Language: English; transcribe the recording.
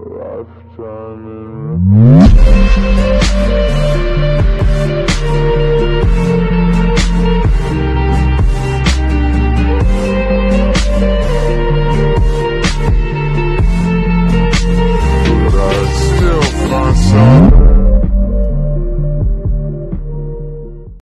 Lifetime in